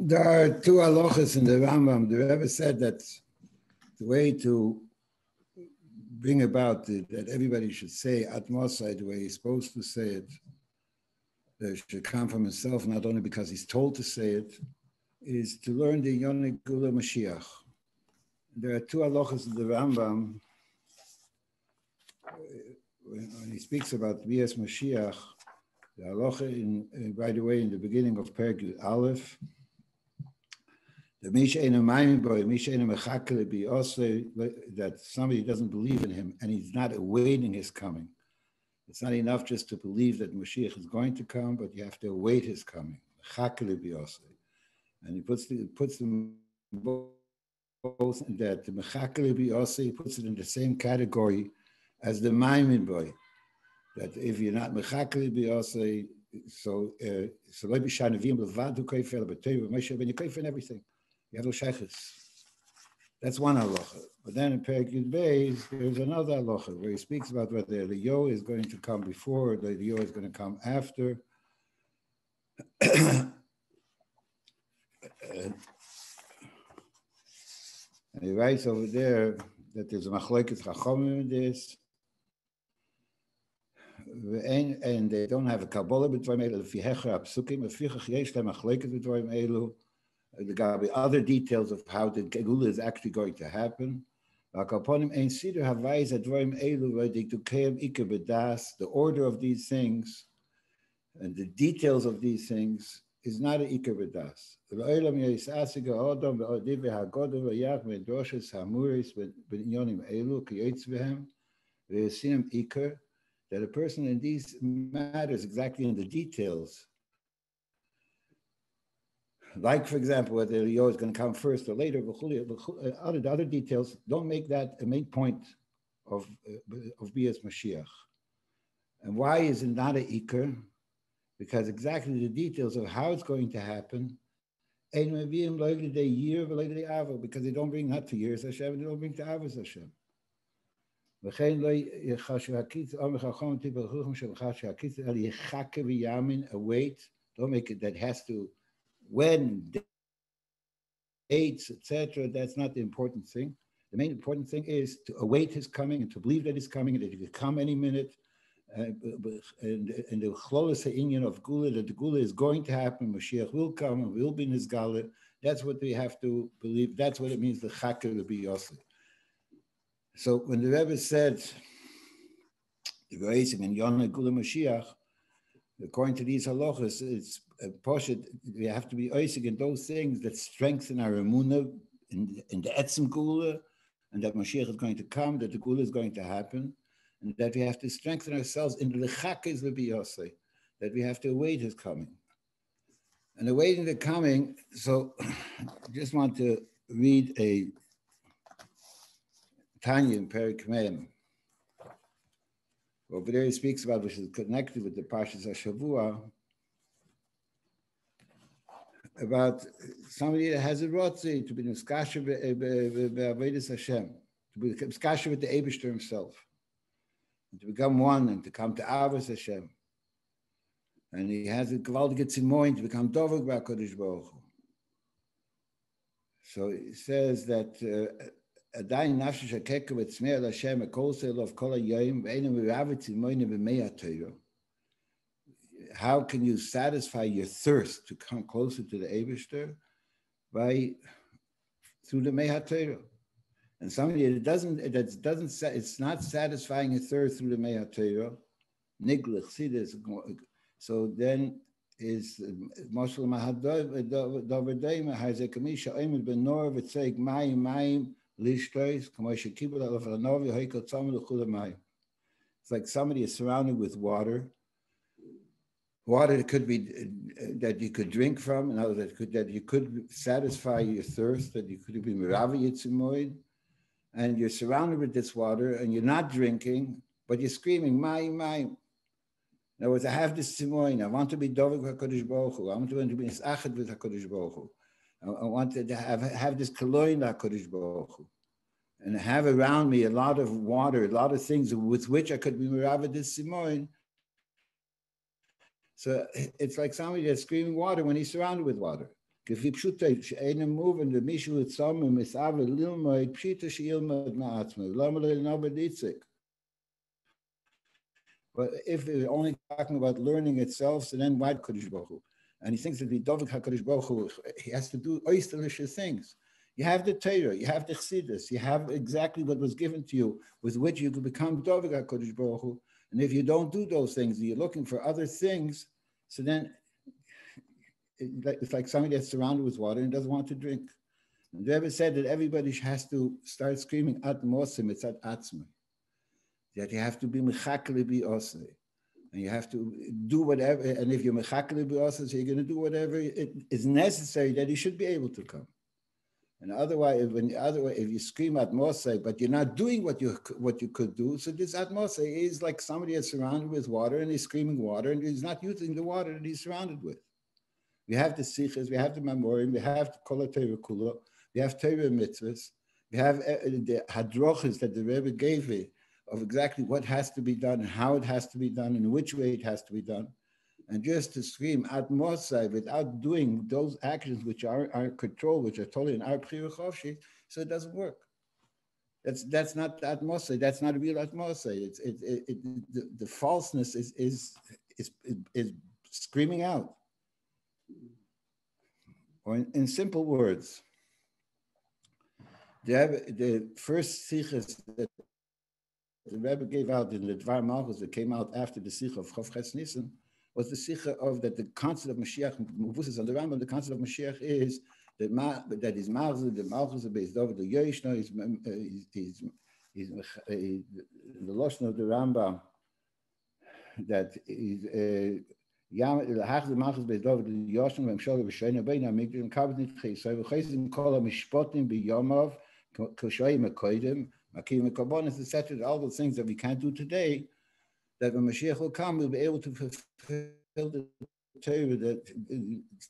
There are two halachas in the Rambam. The Rebbe said that the way to bring about the, that everybody should say ad mosai the way he's supposed to say it, that should come from himself, not only because he's told to say it, is to learn the Yoni Gula Mashiach. There are two halachas in the Rambam. When he speaks about Bias Mashiach, the halacha, in, uh, by the way, in the beginning of Pergil Aleph, the Meshainum boy, also that somebody doesn't believe in him and he's not awaiting his coming. It's not enough just to believe that Mashiach is going to come, but you have to await his coming. And he puts the, puts them both in that the Mechakele he puts it in the same category as the Maimin boy. That if you're not Mechakele Biyose, so uh, so let me shine a vim levad who kaifer but Moshe when you kaifer everything. You have Shechus. That's one halacha. But then in Perikid Beis, there's another halacha where he speaks about whether the yo is going to come before, the yo is going to come after. and he writes over there that there's a machlekes chachamim in this, and they don't have a kabbalah b'dvarim elu, hecher apsukim, lefichach yesh lem machlekes b'dvarim elu, there be other details of how the Gegula is actually going to happen. The order of these things and the details of these things is not an Iker. That a person in these matters, exactly in the details, like for example, whether the is going to come first or later, uh, other, other details, don't make that a main point of, uh, of Bias Mashiach. And why is it not a Iker? Because exactly the details of how it's going to happen, because they don't bring not to years Hashem, they don't bring to Avos Hashem. await, don't make it that has to when, dates, etc. That's not the important thing. The main important thing is to await his coming and to believe that he's coming and that he could come any minute. And, the chlolis inyan of gula that the gula is going to happen, Mashiach will come and will be in gala. That's what we have to believe. That's what it means. The chaker will be Yosef. So when the Rebbe said the raising and Yonah Gula Mashiach, according to these halachas, it's Poshet, we have to be oisig in those things that strengthen our emunah in, in the etzim gula, and that Mashiach is going to come, that the gula is going to happen, and that we have to strengthen ourselves in the lechakes lebiyose, that we have to await his coming. And awaiting the coming, so I just want to read a Tanya in Perik over there he speaks about, which is connected with the Parshas Hashavua, about somebody that has a rotzi to be niskasha be'avedis Hashem, to be niskasha with the Abishter himself, and to become one and to come to Avos Hashem. And he has a gewaltige tzimoin to become dovuk ba'kodesh Baruch So he says that uh, עדיין נפש שקקה וצמא אל השם, הכל סלוב כל היום, ואין מרב צימוינה במי התוירו. How can you satisfy your thirst to come closer to the Abishter? By through the Mehatero. And somebody that doesn't, that doesn't, it's not satisfying your thirst through the Mehatero. Niglich, see. So then is Dover has a Kamisha Oimid Ben Nor, Vitseg Mayim Mayim, it's like somebody is surrounded with water. Water that could be that you could drink from, and that could that you could satisfy your thirst, that you could be miravi and you're surrounded with this water, and you're not drinking, but you're screaming, "My, my!" In other words, I have this simoin. I want to be dovik HaKadosh Baruch Hu. I want to be misached with HaKadosh Baruch Hu. I, want to have, have this kaloin HaKadosh Baruch Hu. And have around me a lot of water, a lot of things with which I could be meravid this simoin. So it's like somebody that's screaming water when he's surrounded with water. כפי פשוטו, שאין מובן למישהו לצום מסעב ללמוד פשיטה שילמד מעצמו, למה לא ללמוד איציק? But if we're only talking about learning itself, so then why Kodesh Baruch Hu? And he thinks that the Dovik HaKadosh Baruch Hu, he has to do oysterlish things. You have the Torah, you have the Chassidus, you have exactly what was given to you with which you could become Dovik HaKadosh Baruch Hu. And if you don't do those things, you're looking for other things, so then it's like somebody that's surrounded with water and doesn't want to drink. And the Rebbe said that everybody has to start screaming at mosim, it's at atzma. That you have to be mechakli bi. And you have to do whatever, and if you're mechakli bi so you're going to do whatever it is necessary that you should be able to come. And otherwise, when otherwise, if you scream at Moshe, but you're not doing what you what you could do, so this at Moshe is like somebody that's surrounded with water and he's screaming water and he's not using the water that he's surrounded with. We have the sikhs, we have the memorim, we have the kol kula, we have Torah mitzvahs, we have uh, the hadrochas that the Rebbe gave me of exactly what has to be done and how it has to be done and which way it has to be done. And just to scream ad Mosai without doing those actions which are our control, which are totally in our Chofshi, so it doesn't work. That's that's not atmosphere. That's not real atmosphere. It's it, it, it the, the, falseness is is is is screaming out. Or in, in simple words, the, the first sikhs that the Rebbe gave out in the Dvar Malchus that came out after the sikh of Chav Ches Nissen was the sikh of that the concept of Mashiach, Muvusas on the Rambam, the concept of Mashiach is that ma, that is Malchus, the Malchus is based over the Yoshna, is is is the Lashon of the Rambam that is. Be dov de yoshn beim shol be shene bein a a mishpotim be yomov koshay me koidem makim me karbon is set all the things that we can't do today that when Mashiach will come we'll be able to fulfill the Torah that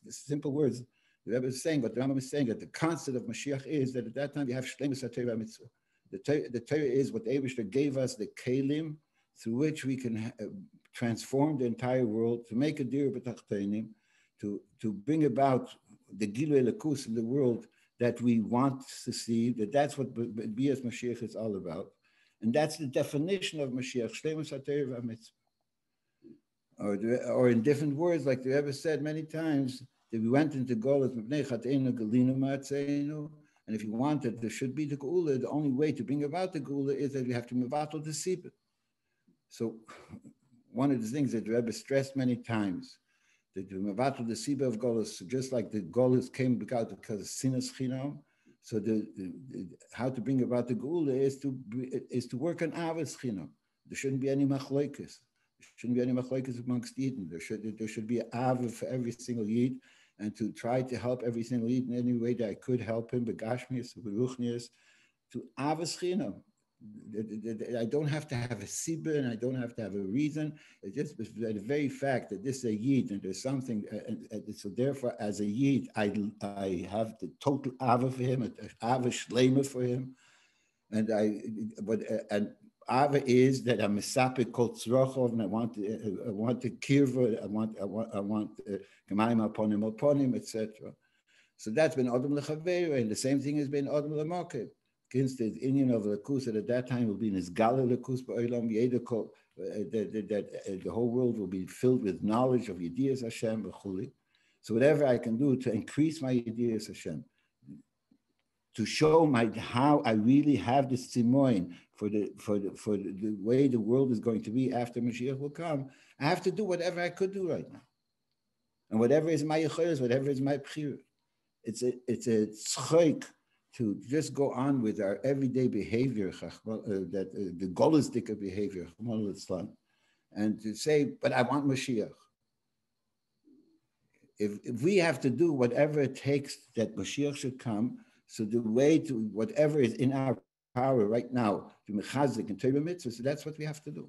simple words the Rebbe is saying, but the Rambam is saying that the concept of Mashiach is that at that time you have Shlemus HaTorah Mitzvah. The Torah, the is what Abishter gave us, the Kalim, through which we can transform the entire world, to make a dir b'tachtenim, to, to bring about the Gilu Elakus in the world that we want to see, that that's what Bias Mashiach is all about. And that's the definition of Mashiach, Shlemus Mitzvah. Or, or in different words, like the Rebbe said many times, that we went into Golas and if you want it, there should be the Geula. The only way to bring about the Geula is that we have to of the Sibit. So one of the things that Rebbe stressed many times, that the Mavato, the Siba of Golos, just like the Golos came about because of Sinas Chinam, so the, the, the, how to bring about the Gula is to is to work on Avos Chinam. There shouldn't be any machloikas. There shouldn't be any machloikas amongst Eden. There should there should be Ava for every single Yid, and to try to help every single Yid in any way that I could help him, begashmias, beruchnias, to Avos Chinam. I don't have to have a sibah and I don't have to have a reason. It's just the very fact that this is a yid and there's something. Uh, and, and so therefore, as a yid, I I have the total ava for him, ava shlema for him, and I but uh, and ava is that I'm a sapik called and I want I want to kirva, I want I want I want upon him upon him, etc. So that's been adam lechaveira, and the same thing has been adam lemakib against the Indian of Lakus at that time will be in his Gala Lakus uh, that, that uh, the whole world will be filled with knowledge of Yediyas Hashem B'chuli. So whatever I can do to increase my Yediyas Hashem, to show my how I really have this simoin for the for the for the, the, way the world is going to be after Mashiach will come, I have to do whatever I could do right now, and whatever is my yichayos, whatever is my pchir. It's a it's a tzchoik to just go on with our everyday behavior, uh, that uh, the golistic behavior, and to say, but I want Mashiach. If, if we have to do whatever it takes that Mashiach should come, so the way to whatever is in our power right now to mechazik and Torah mitzvah, so that's what we have to do.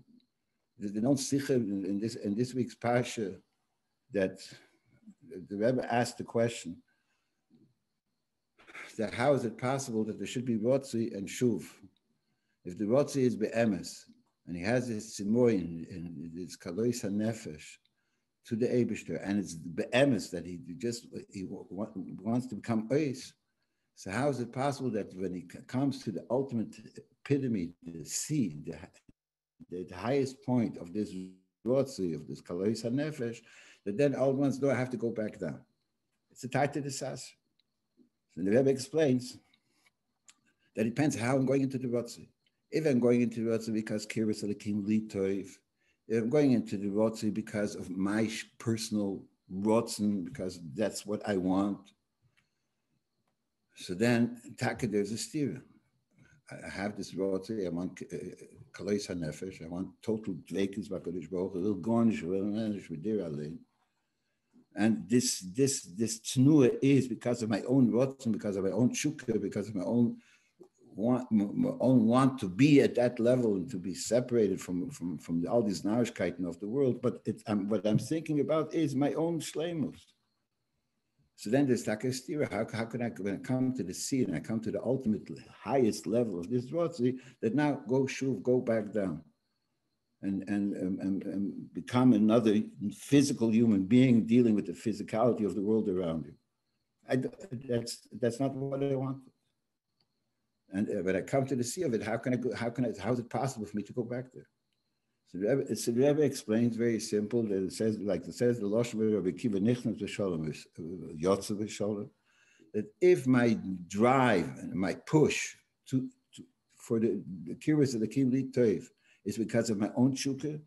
They don't sicher in this in this week's parsha that the Rebbe asked the question that how is it possible that there should be rotzi and shuv? If the rotzi is be'emes, and he has this simoin in this kalois nefesh to the Abishter, and it's be'emes that he just he wants to become ois. So how is it possible that when he comes to the ultimate epitome, the seed, the, the highest point of this rotzi, of this kalois nefesh, that then all ones don't have to go back down? It's a tight to the. So the Rebbe explains that it depends how I'm going into the rotzi. If I'm going into the rotzi because kiris alekim litoiv, if I'm going into the rotzi because of my personal rotzen, because that's what I want, so then taka there's a steer. I have this rotzi, I want uh, kalei nefesh, I want total dvekis b'kadosh baruch, a little garnish, a little dear and this this this tnua is because of my own rotten, because of my own shukah, because of my own want, my own want to be at that level and to be separated from from from all these narishkeiten of the world. But it, um, what I'm thinking about is my own shlemus. So then there's takastira. How, how can I, when I come to the sea and I come to the ultimate highest level of this rotzi, that now go shuv, go back down and, and, and, and become another physical human being dealing with the physicality of the world around you. I, that's, that's not what I want. And uh, when I come to the sea of it, how can I go, how can I, how is it possible for me to go back there? So the Rebbe, so the Rebbe explains very simple that it says, like it says, the Lashon Rebbe Kiva Nichnas V'Shalom, uh, Yotze V'Shalom, that if my drive and my push to, to for the, the curious of the Kim Toiv is because of my own shukah,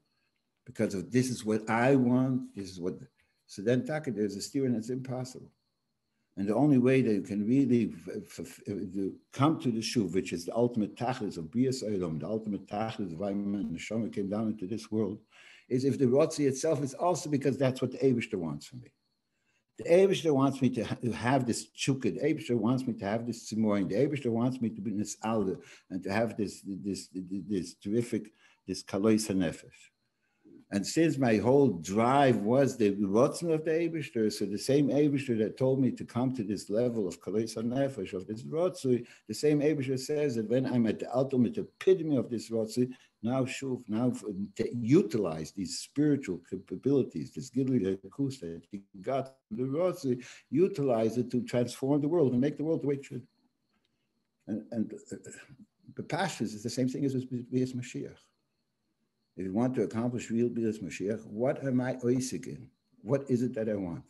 because of this is what I want, this is what, so then taka, there's a steering that's impossible. And the only way that you can really come to the shuv, which is the ultimate tachlis of Bias Olam, the ultimate tachlis of why and Shoma came down into this world, is if the Rotzi itself is also because that's what the Avishter wants from me. The Avishter wants me to, to have this chukka. The Avishter wants me to have this tzimoin. The Avishter wants me to be this alda and to have this, this, this, this terrific this kalois nefesh. And since my whole drive was the rotzen of the Abishter, so the same Abishter that told me to come to this level of kalois nefesh, of this rotzu, the same Abishter says that when I'm at the ultimate epitome of this rotzu, now shuv, now to utilize these spiritual capabilities, this gidli kus that he got the rotzu, utilize it to transform the world and make the world the way it should. And, and uh, the pastures is the same thing as with Mashiach if you want to accomplish real Bias Mashiach, what am I oisik What is it that I want?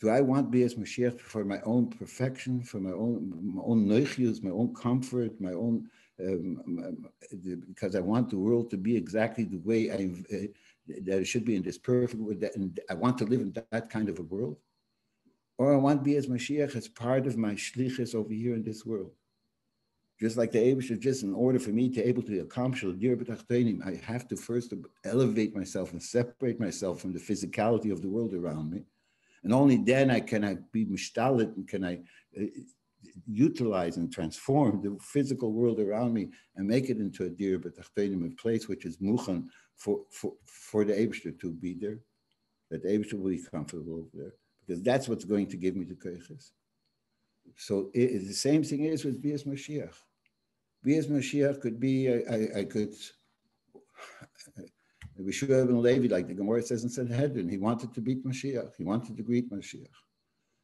Do I want Bias Mashiach for my own perfection, for my own my own neuchius, my own comfort, my own um, because I want the world to be exactly the way I uh, that it should be in this perfect world, and I want to live in that kind of a world, or I want Bias Mashiach as part of my shlichus over here in this world. Just like the Abish, just in order for me to be able to accomplish the I have to first elevate myself and separate myself from the physicality of the world around me. And only then I can I be mishtalit and can I uh, utilize and transform the physical world around me and make it into a dear b'tachtenim, a place which is muchan for, for, for the Abishter to be there, that the will be comfortable over there, because that's what's going to give me the koiches. So it, the same thing is with Bias Mashiach. Bias Mashiach could be, I, I could, Yehoshua ben Levi, like the Gemara says in Sanhedrin, he wanted to beat Mashiach. He wanted to greet Mashiach.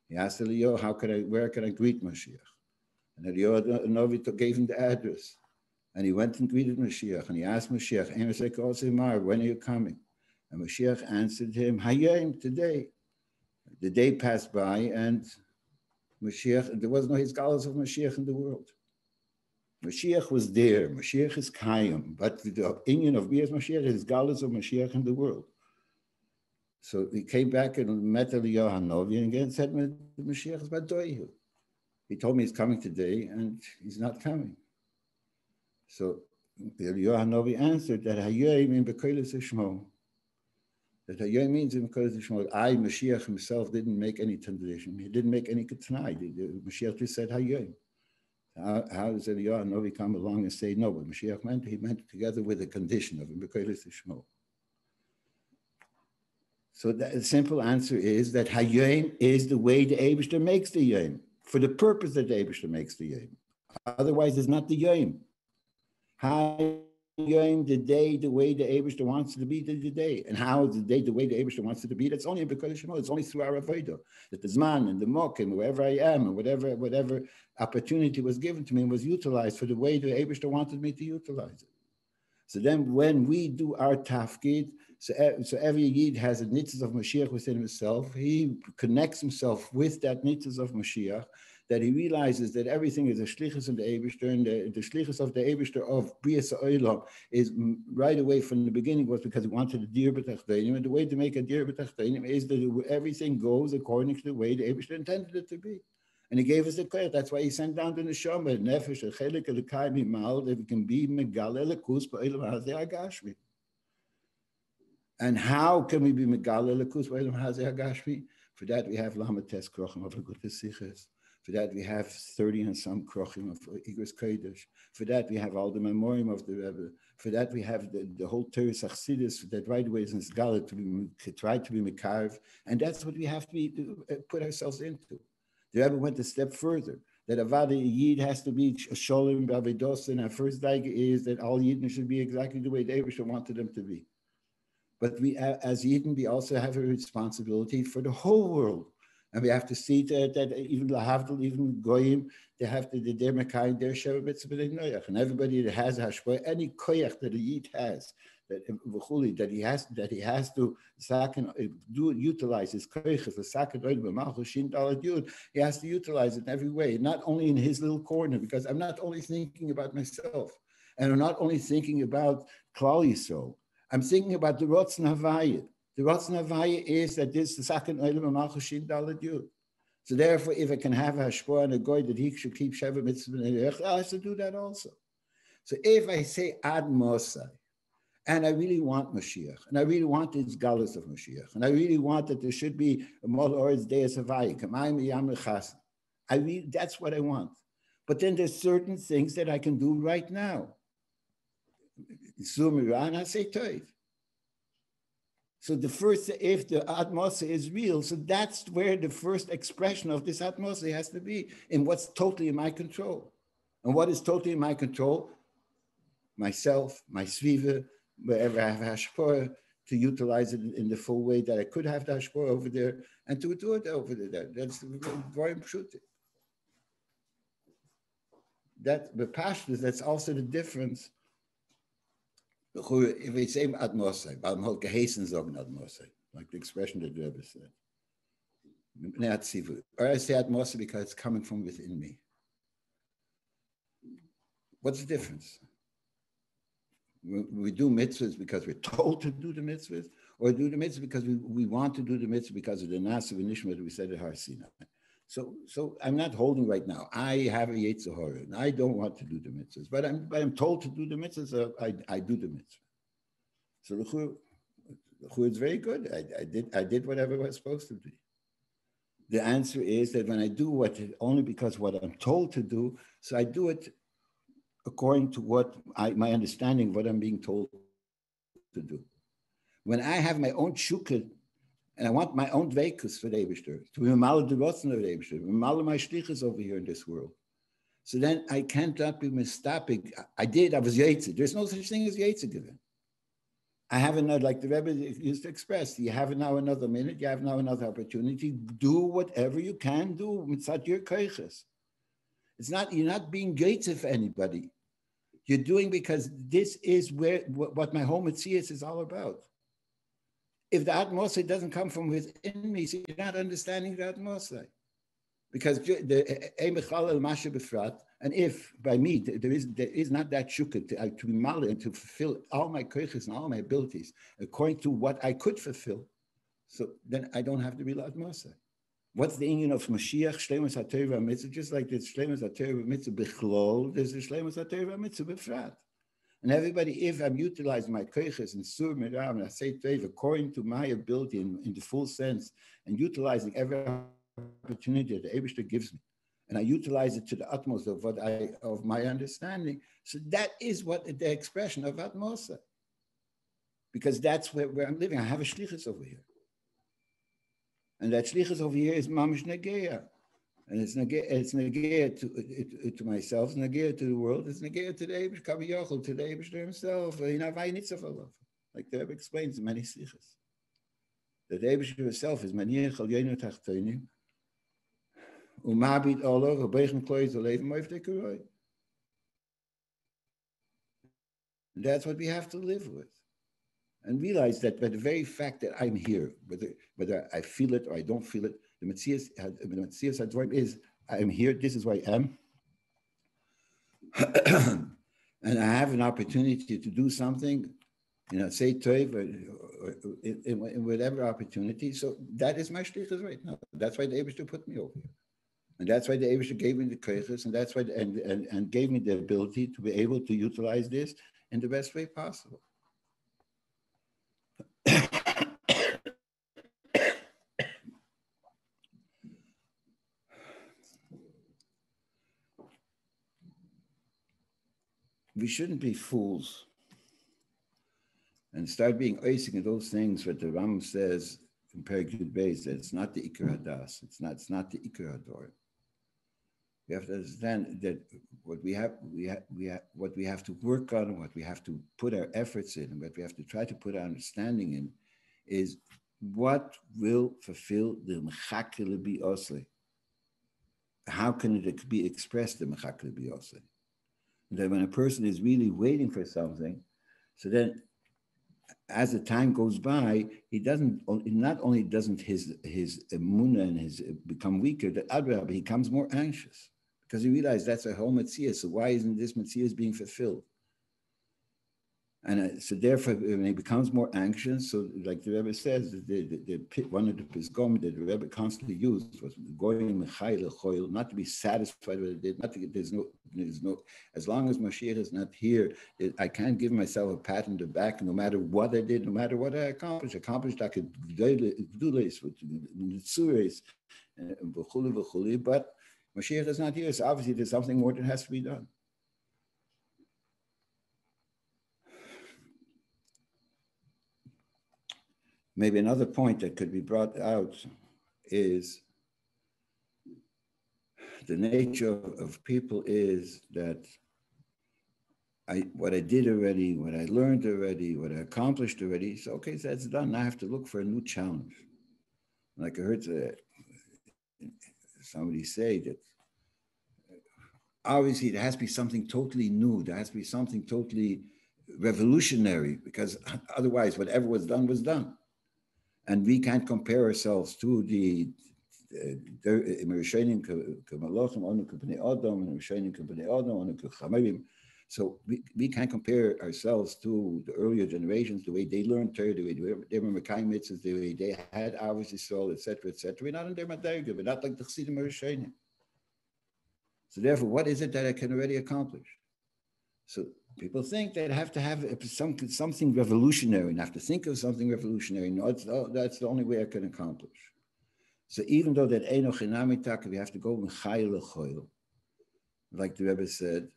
He asked Eliyahu, how can I, where can I greet Mashiach? And Eliyahu Novi gave him the address. And he went and greeted Mashiach. And he asked Mashiach, when are you coming? And Mashiach answered him, Hayim, today. The day passed by and Mashiach, there was no his of Mashiach in the world. Mashiach was there. Mashiach is Kayim. But the opinion of Bias Mashiach is Galus of Mashiach in the world. So he came back and met Eliyahu Hanovi and again said, Mashiach is Badoihu. He told me he's coming today and he's not coming. So Eliyahu Hanovi answered that Hayyim in Bekoilis Ishmo. That Hayyim means in Bekoilis. I, Mashiach himself, didn't make any transition. He didn't make any Ketnai. Mashiach just said Hayyim. How, how does Eliyahu Novi come along and say no? But Mashiach meant he meant together with the condition of Shmo. So the simple answer is that Hayom is the way the Abishter makes the Yom, for the purpose that the Abishter makes the Yom. Otherwise, it's not the Yom. Hayom, the day, the way the Abishter wants it to be the, the day. And how the day, the way the Abishter wants it to be? That's only because of Shemot. It's only through our Avodah. That the Zman and the Mokim, wherever I am, and whatever, whatever opportunity was given to me was utilized for the way the Abishter wanted me to utilize it. So then when we do our tafkid, so, so every Yid has a nitzvah of Mashiach within himself. He connects himself with that nitzvah of Mashiach, that he realizes that everything is a shlichus of the Eberster, and the, the shlichus of the Eberster of Brias Oilam is right away from the beginning was because he wanted a deer b'tachtenim, and the way to make a deer b'tachtenim is that everything goes according to the way the Eberster intended it to be. And he gave us the clear. That's why he sent down the neshama, nefesh, a chelik, a lekayim, mal, that we can be megale, lekus, ba'olam hazeh agashmi. And how can we be megale, lekus, ba'olam hazeh agashmi? For that we have lamates krochim of Agutas Siches. For that we have 30 and some krochim of Igros Kodesh. For that we have all the memoriam of the Rebbe. For that we have the, the whole Teres Achsidis that right away is in Sgala to be to try to be Mekarv. And that's what we have to be to put ourselves into. The Rebbe went a step further that Avada Yid has to be Sholem Bavidos, and our first daiga is that all Yidden should be exactly the way David wanted them to be. But we, as Yidden, we also have a responsibility for the whole world. And we have to see that, that even Lahavdil, even Goyim, they have to, they're Mekai, they're Sheva And everybody that has Hashpah, any koyach that a Yid has, that that he has that he has to sakin uh, do utilize his koiches the he has to utilize it in every way not only in his little corner because I'm not only thinking about myself and I'm not only thinking about Klal Yisrael I'm thinking about the Rotzen Havaya the Rotzen Havaya is that this the sakin so therefore if I can have a shpor and a goy that he should keep Sheva mitzvah I have to do that also so if I say ad mosai and I really want Mashiach, and I really want this galus of Mashiach, and I really want that there should be a model or it's Deus I really, that's what I want. But then there's certain things that I can do right now. So the first, if the atmosphere is real, so that's where the first expression of this atmosphere has to be in what's totally in my control. And what is totally in my control? Myself, my sviva, wherever I have hashpor, to utilize it in the full way that I could have the hashpor over there and to do it over there. That's very important. That the pashtus, that's also the difference. If we say ad mosai, warum halt geheißen sagen ad mosai, like the expression that Rebbe said. Or I say ad mosai because it's coming from within me. What's the difference? we do mitzvahs because we're told to do the mitzvahs, or do the mitzvahs because we, we want to do the mitzvah because of the na'aseh v'nishma that we said at Har Sinai. So, so I'm not holding right now. I have a Yetzirah, and I don't want to do the mitzvahs, but I'm, but I'm told to do the mitzvahs, so I, I do the mitzvah. So the chur is very good. I, I, did, I did whatever I was supposed to do. The answer is that when I do what, only because what I'm told to do, so I do it according to what I, my understanding what I'm being told to do. When I have my own shukah and I want my own dveikus for the Eberster, to be mal the rotzen of the Eberster, mal my shlichus over here in this world. So then I can't be mistapik. I did, I was Yetzer. There's no such thing as Yetzer given. I have another, like the Rebbe used to express, you have now another minute, you have now another opportunity. Do whatever you can do. Mitzat your keiches. It's not, you're not being gates for anybody. You're doing because this is where what my whole Matthias is all about. If the atmosphere doesn't come from within me, so you're not understanding the atmosphere. Because the and if by me there is there is not that shukah to, uh, to be malin and to fulfill all my koiches and all my abilities according to what I could fulfill, so then I don't have to be atmosphere. What's the union of Mashiach, Shlemus HaTorah Mitzvah? Just like there's Shlemus HaTorah Mitzvah Bichlol, there's a Shlemus HaTorah Mitzvah Befrat. And everybody, if I'm utilizing my koiches and sur and I say Tov according to my ability in, in, the full sense, and utilizing every opportunity that the Abishter gives me, and I utilize it to the utmost of what I of my understanding. So that is what the expression of atmosa. Because that's where, where I'm living. I have a shlichus over here. And that shlichus over here is mamish negeya. And it's negeya, it's negeya to, to, myself, it's negeya to the world, it's negeya to the Eibush Kaviyachol, to the Eibush himself. Like the Rebbe explains in many shlichus. That the Eibush himself is maniach al yenu tachtonim, umabit olo, gebegen kloy to leven, maar heeft That's what we have to live with and realize that by the very fact that I'm here, whether whether I feel it or I don't feel it, the Matthias, uh, the Matthias is I'm here. This is where I am, and I have an opportunity to do something. You know, say toiv or, or, or in, in, whatever opportunity. So that is my shlichus right now. That's why the Abishter put me over here. And that's why the Abishter gave me the koiches, and that's why the, and, and, and gave me the ability to be able to utilize this in the best way possible. We shouldn't be fools and start being icing at those things what the Ram says in Perikut Beis that it's not the Ikar Hadas, it's not, it's not the Ikar Hador. We have to understand that what we have, we have, we have, what we have to work on, what we have to put our efforts in, and what we have to try to put our understanding in, is what will fulfill the mechakil bi How can it be expressed the mechakil bi that when a person is really waiting for something, so then as the time goes by, he doesn't not only doesn't his his imuna and his become weaker, that but he becomes more anxious because he realizes that's a whole mitzvah. So why isn't this mitzvah being fulfilled? And uh, so therefore, when he becomes more anxious, so like the Rebbe says, the, the, the, one of the pisgom that the Rebbe constantly used was going not to be satisfied with it. Not to, there's no, there's no. As long as Mashiach is not here, it, I can't give myself a pat on the back, no matter what I did, no matter what I accomplished. Accomplished, I could do this with the but Mashiach is not here. So obviously, there's something more that has to be done. Maybe another point that could be brought out is the nature of people is that I what I did already, what I learned already, what I accomplished already. So okay, so that's done. I have to look for a new challenge. Like I heard uh, somebody say that obviously there has to be something totally new. There has to be something totally revolutionary because otherwise, whatever was done was done and we can't compare ourselves to the so we, we can't compare ourselves to the earlier generations, the way they learned Torah, the way they were Mekayim mitzvahs, the way they had hours soul, etc., etc. We're not in their Madayga, we're not like the Chassidim Rishonim. So therefore, what is it that I can already accomplish? So People think they have to have some, something revolutionary and have to think of something revolutionary. No, that's the only way I can accomplish. So even though that Enoch Inamitak, we have to go Choil, like the Rebbe said,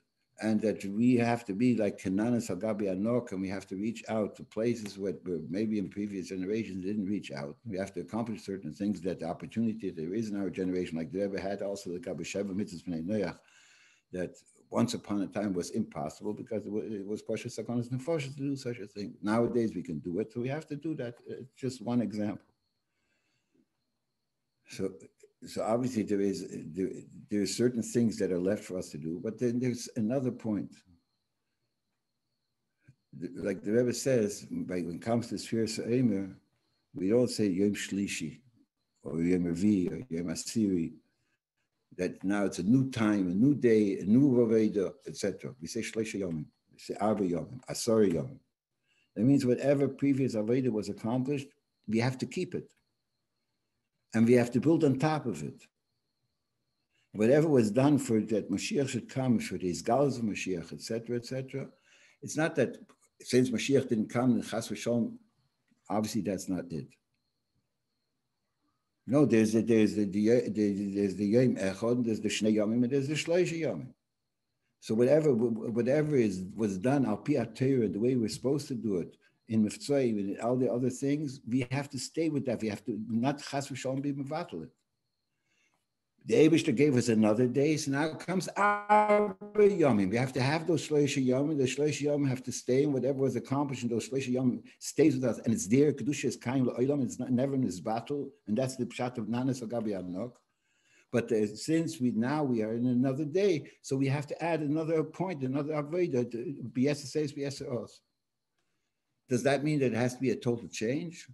and that we have to be like Kananas Agabi Anok, and we have to reach out to places where, maybe in previous generations didn't reach out. We have to accomplish certain things that the opportunity there is in our generation, like the Rebbe had also the Gabi Sheva Mitzvah that once upon a time was impossible because it was Pasha Sakonis Nefoshes to do such a thing. Nowadays we can do it, so we have to do that. It's just one example. So, so obviously there is there, there are certain things that are left for us to do, but then there's another point. Like the Rebbe says, when it comes to Sfiras Ha'omer, we don't say Yom Shlishi or Yom Revi or Yom Asiri that now it's a new time, a new day, a new Raveda, etc. We say Shlishi Yomim, we say Arba Yomim, Asari Yomim. That means whatever previous Aveda was accomplished, we have to keep it. And we have to build on top of it. Whatever was done for that Mashiach should come, for these gals of Mashiach, etc., etc. It's not that since Mashiach didn't come, the Chas v'shalom, obviously that's not it. No, there's the, there's the, the, there's the Yom Echad, there's the Shnei Yomim, and there's the Shloisha Yomim. So whatever whatever is was done al pi the way we're supposed to do it in Miftzoi, and all the other things, we have to stay with that. We have to not chas v'shalom be mevatel. The Abishter gave us another day, so now comes our yomim. We have to have those shloisha yomim. The shloisha yomim have to stay, and whatever was accomplished in those shloisha yomim stays with us, and it's there. Kedusha is kain lo'olam. It's not, never in this battle, and that's the pshat of nanas agabi anok. But uh, since we now we are in another day, so we have to add another point, another avodah. B'yesa says b'yesa us. Does that mean that it has to be a total change?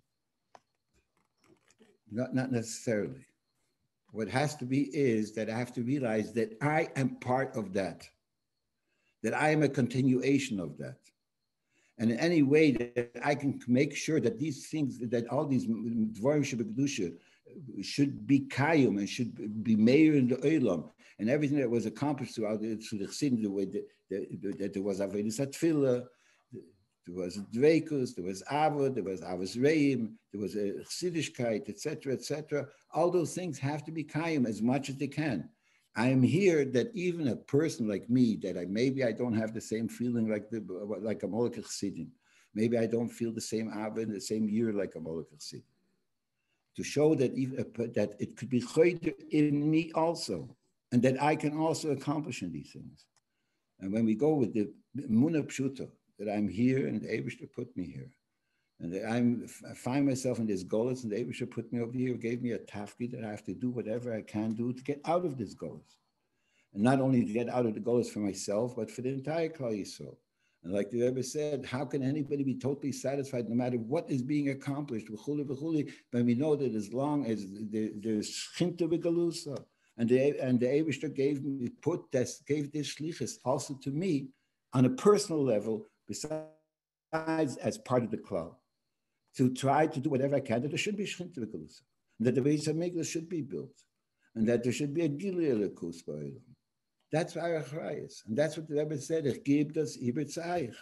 Not, not necessarily. What has to be is that I have to realize that I am part of that, that I am a continuation of that. And in any way that I can make sure that these things, that all these dvarim should be kayum and should be mayor in the olam, and everything that was accomplished throughout the, through the the way that, that, that there was avodas atfilah, there was Dveikus, there was Avod, there was Avos Reim, there was a Chassidishkeit, etc., etc. All those things have to be Kayim as much as they can. I am here that even a person like me, that I maybe I don't have the same feeling like the like a Molech Chassidim. Maybe I don't feel the same Avod, the same year like a Molech Chassidim. To show that even that it could be in me also, and that I can also accomplish in these things. And when we go with the Muna Pshuta, that I'm here and the Abishter put me here. And I'm, I find myself in this goals and the Abishter put me over here, gave me a tafki that I have to do whatever I can do to get out of this goals. And not only to get out of the goals for myself, but for the entire Klal. And like the Rebbe said, how can anybody be totally satisfied no matter what is being accomplished? When we know that as long as there's chinta v'galusa, and the and the Abishter gave me put this gave this shlichus also to me on a personal level besides as part of the club, to try to do whatever I can that there should be Shchinta V'Kalusa, that the Beis HaMikdash should be built, and that there should be a Gilead Lekus That's our Achrayas. And that's what the Rebbe said, Ich gebe das Ibertzeich.